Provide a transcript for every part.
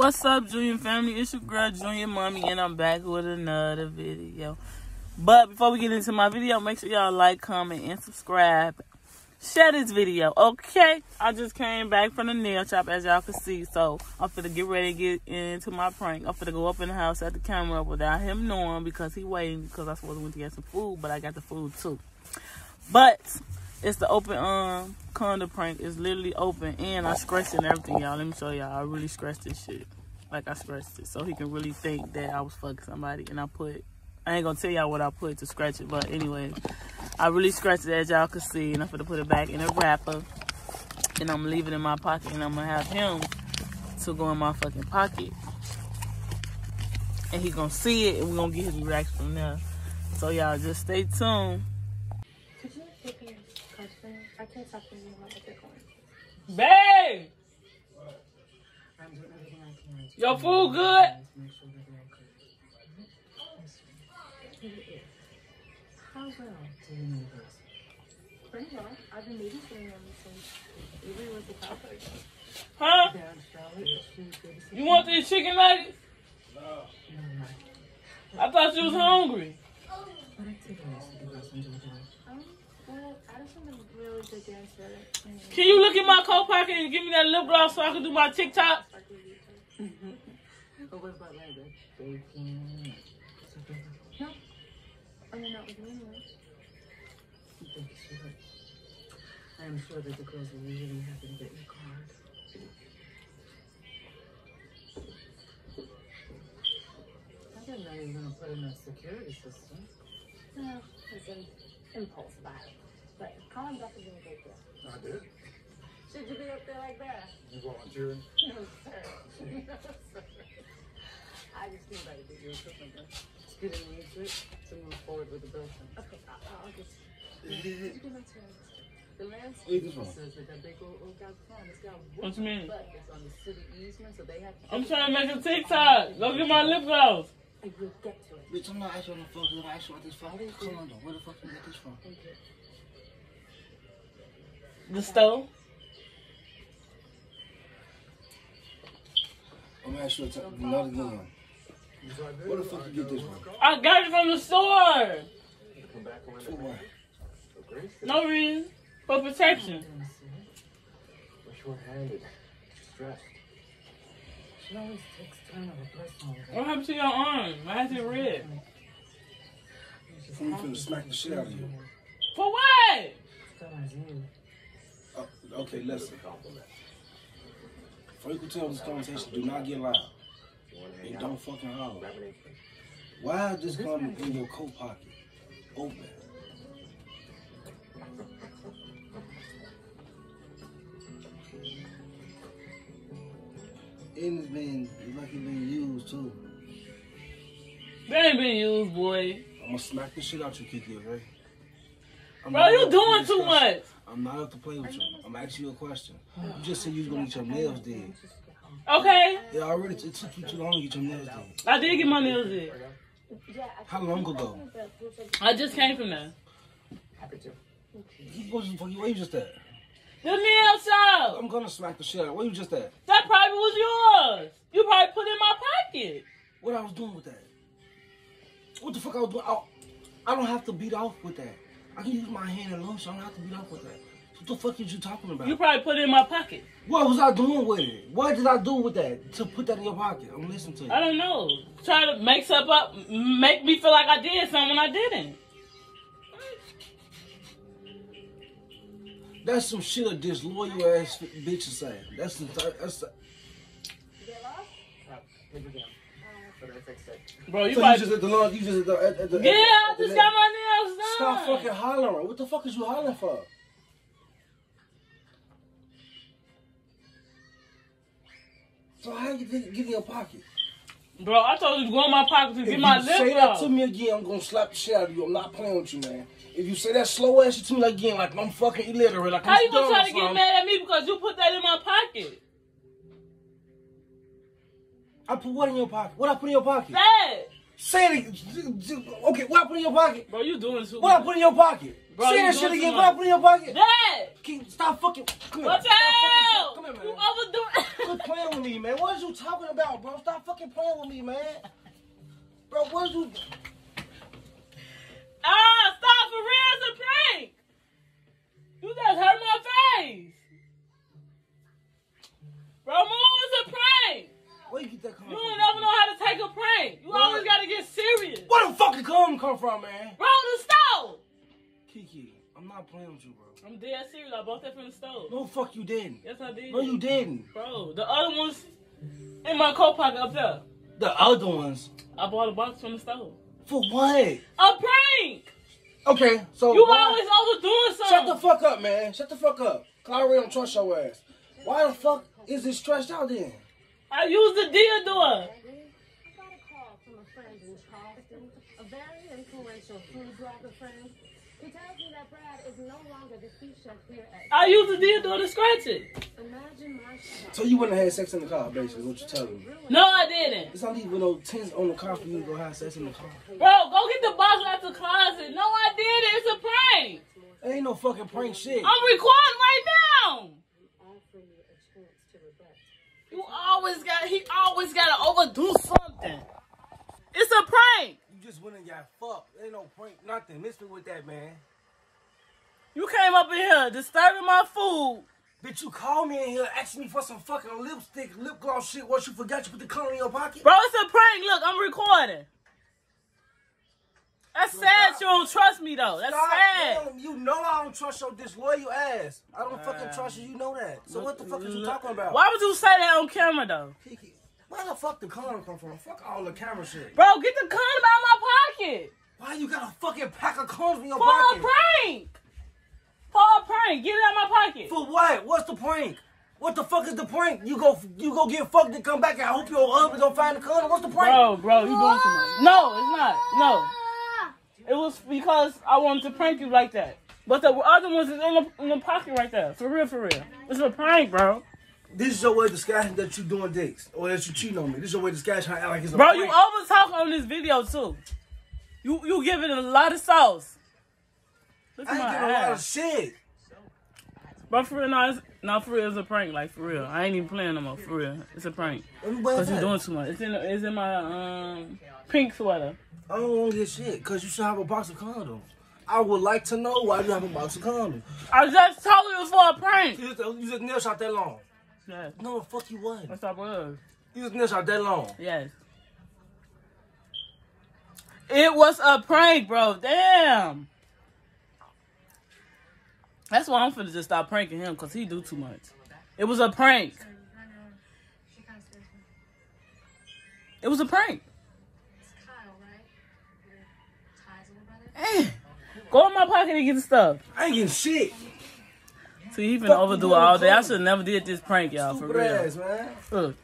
What's up, Junior family? It's your girl, Junior Mommy, and I'm back with another video. But before we get into my video, make sure y'all like, comment, and subscribe. Share this video, okay? I just came back from the nail shop, as y'all can see, so I'm finna get ready to get into my prank. I'm finna go up in the house at the camera without him knowing because he waiting because I supposed to went to get some food, but I got the food too. But it's the open um condom prank. It's literally open and I scratched and everything, y'all. Let me show y'all. I really scratched this shit. Like I scratched it. So he can really think that I was fucking somebody. And I put I ain't gonna tell y'all what I put to scratch it, but anyway, I really scratched it as y'all can see, and I'm gonna put it back in a wrapper, and I'm leaving it in my pocket, and I'm gonna have him to go in my fucking pocket, and he gonna see it, and we're gonna get his reaction from there. So y'all just stay tuned. Could you take your question? I can't stop thinking about what they're going. Babe, I'm doing everything I can. your food good? Make sure that they're okay. How's well? To the neighbors. Pretty well. I've been babysitting them since Avery was a. Huh? Down Charlotte, she was good to see You want these chicken nuggets? No, no. I thought you was hungry. What activities do you guys enjoy doing? Um, well, Addison is a really good dancer. Can you look in my coat pocket and give me that lip gloss so I can do my TikTok? But what about later? No. Oh, you're not with me anymore. Thank you, sweetheart. I am sure that the girls will be really happy to get your card. I didn't know you were gonna put in a security system. No, it's an impulse buy. But Colin definitely didn't get there. I did. Should you be up there like that? You volunteering? No, sir. no, sir. I just came by to get you equipment. though. It's getting me to it to move forward with the building. Okay, I'll, I'll just. You can answer it. The Hey, landscape this one. says that that big old oak out front, it's got wood, What you mean? but it's on the city easement, so they have to. I'm trying to make a TikTok. Go get my lip gloss. I will get to it. Bitch, I'm not asking on the phone. I'm asking about this phone. Come on, though. Where the fuck you get this from? Thank you. The stove. I'm gonna ask you a t- another again. Where the fuck you get this from? I got it from the store. No reason. For protection. We're short-handed, stressed. She always takes time of a personal. What happened to your arm? Why is it red? I'm finna smack the shit out of you. For what? Uh, okay, listen. You continue this conversation, do not get loud. And don't fucking holler. Why is this condom in your coat pocket? Open. And it's been, like it's been used too. They ain't been used, boy. I'm gonna smack the shit out you, Kiki, okay? I'm Bro, you doing too much. I'm not up to play with you. I'm asking you a question. You just said you was gonna get your nails did. Okay. Yeah, I already it took you too long to get your nails did. I did get my nails did. Yeah, How long ago? I just came from there. Happy to. You go just where you just at? The nail shop. I'm gonna smack the shit out. Where you just at? That probably was yours. You probably put it in my pocket. What I was doing with that? What the fuck I was doing? I, I don't have to beat off with that. I can use my hand alone, so I don't have to beat off with that. What the fuck is you talking about? You probably put it in my pocket. What was I doing with it? What did I do with that to put that in your pocket? I'm listening to you. I don't know. Try to make stuff up, uh, make me feel like I did something when I didn't. That's some shit a disloyal ass bitch is saying. That's the that's. The, Maybe I fixed it. Bro, you so you just at the lawn, you just at the at, at the. yeah, I at the just got my nails done. Stop fucking hollering. What the fuck is you hollering for? So how you get, get in your pocket? Bro, I told you to go in my pocket to If get my you lip say that to me again, I'm gonna slap the shit out of you. I'm not playing with you, man. If you say that slow ass shit to me again, like I'm fucking illiterate, like How I'm you gonna try to get mad at me because you put that in my pocket? I put what in your pocket? What I put in your pocket? That. Say it. Okay, what I put in your pocket? Bro, you doing too What I put in your pocket? Bro, say you that shit again. much. What I put in your pocket? That. Keep, stop fucking. Come here. Watch Stop fucking- Come here, You overdoing Quit playing with with me, man. What is you talking about, bro? Stop fucking playing with me, man. Bro, what is you? Ah, stop for real. It's a prank. You just hurt my face. Bro, move is a prank. Where you get that coming You don't never know how to take a prank. You What? always gotta get serious. Where the fucking cum come from, man? Bro, the stove. Kiki, I'm not playing with you, bro. I'm dead serious. I bought that from the stove. No, fuck you didn't. Yes, I did. No, you didn't. Bro, the other ones in my coat pocket up there. The other ones. I bought a box from the stove. For what? A prank. Okay, so You why- always overdoing something. Shut the fuck up, man. Shut the fuck up. Cause I really don't trust your ass. Why the fuck is it stressed out then? I used the Deodore. Maggie, I got a call from a friend in Charleston, a very influential food blogger friend. He tells me that Brad is no longer the sous chef here at. I used the Deodore to scratch it. Imagine my shock. So you wouldn't have had sex in the car, basically, what you telling me. No, I didn't. It's not even no tents on the car for you to go have sex in the car. Bro, go get the box out the closet. No, I didn't. It's a prank. It ain't no fucking prank shit. I'm recording right now. Offer you a chance to rebut. You always got. He always got to overdo something. It's a prank. You just went and got fucked. Ain't no prank, nothing. Miss me with that, man. You came up in here disturbing my food. Bitch, you called me in here asking me for some fucking lipstick, lip gloss shit. What you forgot you put the color in your pocket? Bro, it's a prank. Look, I'm recording. That's sad you don't trust me, though. That's Stop sad. telling. You know I don't trust your disloyal ass. I don't fucking trust you. You know that. So what the fuck are you talking about? Why would you say that on camera, though? Kiki, Where the fuck the condom come from? Fuck all the camera shit. Bro, get the condom out of my pocket. Why you got a fucking pack of condoms in your For a pocket? prank. For a prank. Get it out of my pocket. For what? What's the prank? What the fuck is the prank? You go, you go get fucked and come back and I hope your husband don't find the condom. What's the prank? Bro, bro, you doing too much. No, it's not. No. It was because I wanted to prank you like that. But the other ones is in the, in the pocket right there. For real, for real. It's a prank, bro. This is your way of disguising that you doing dicks or that you cheating on me. This is your way of disguising how I act like it's a Bro, prank. you over talk on this video too. You you giving it a lot of sauce. Look I ain't giving a lot of shit. But for real, no, it's, no, for real, it's a prank. Like for real, I ain't even playing no more. For real, it's a prank. Cause you're doing too much. It's in it's in my um pink sweater. I don't want to get shit because you should have a box of condoms. I would like to know why you have a box of condoms. I just told you it was for a prank. You just, you just nail shot that long. Yes, No, fuck you that's what it was. You just nail shot that long. Yes. It was a prank, bro. Damn. That's why I'm finna just stop pranking him, cause he do too much. It was a prank. It was a prank. Kyle, right? Your Ty's older brother? Eh. Go in my pocket and get the stuff. I ain't getting shit. See, he been it all day. I should have never did this prank, y'all, for real. ass, man. Look.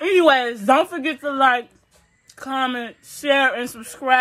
Anyways, don't forget to like, comment, share, and subscribe.